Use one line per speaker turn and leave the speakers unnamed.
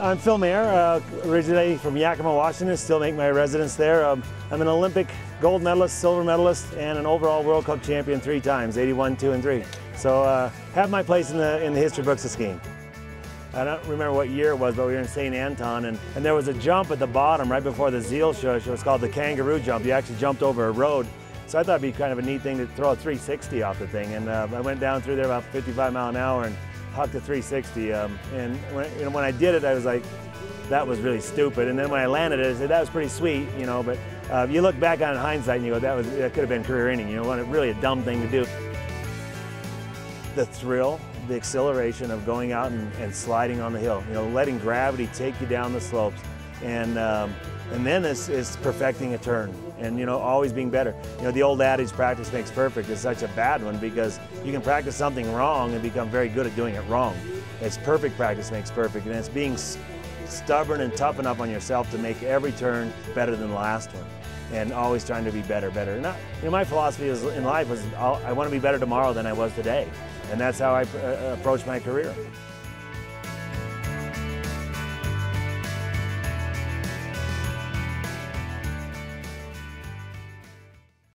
I'm Phil Mahre, uh, originally from Yakima, Washington, still make my residence there. Um, I'm an Olympic gold medalist, silver medalist, and an overall World Cup champion three times, 81, 2, and 3. So uh, have my place in the, in the history books of skiing. I don't remember what year it was, but we were in St. Anton, and, and there was a jump at the bottom right before the Zielschuss. It was called the kangaroo jump. You actually jumped over a road. So I thought it'd be kind of a neat thing to throw a 360 off the thing. And uh, I went down through there about 55 mile an hour and hucked a 360. Um, and when, you know, when I did it, I was like, that was really stupid. And then when I landed it, I said, that was pretty sweet, you know, but uh, you look back on it in hindsight and you go, that, was, that could have been career ending, you know, really a dumb thing to do. The thrill, the exhilaration of going out and, and sliding on the hill, you know, letting gravity take you down the slopes. And, um, and then it's, it's perfecting a turn and, you know, always being better. You know, the old adage, practice makes perfect, is such a bad one because you can practice something wrong and become very good at doing it wrong. It's perfect practice makes perfect, and it's being stubborn and tough enough on yourself to make every turn better than the last one and always trying to be better, better. And I, you know, my philosophy is, in life was I want to be better tomorrow than I was today. And that's how I uh, approach my career.